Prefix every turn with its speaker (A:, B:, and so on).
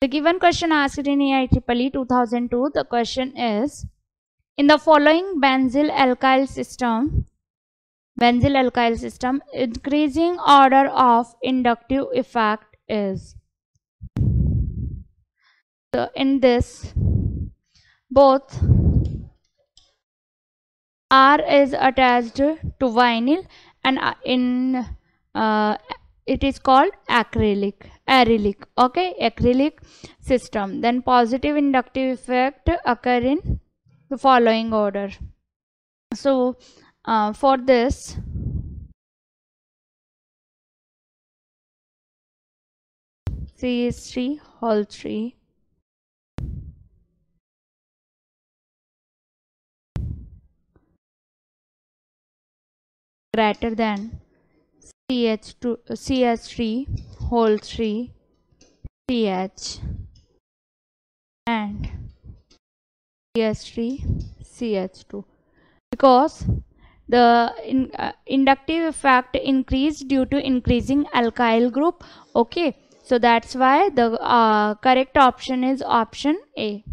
A: The given question asked in AIEEE 2002, the question is, in the following benzyl allyl system, benzyl allyl system, increasing order of inductive effect is. So in this, both R is attached to vinyl and uh, in uh, it is called acrylic arylic okay? Acrylic system. Then positive inductive effect occur in the following order. So uh, for this CH3 whole 3 greater than CH2 CH3 whole 3 CH and CH3 CH2 because the in, uh, inductive effect increased due to increasing alkyl group. Okay so that's why the uh, correct option is option A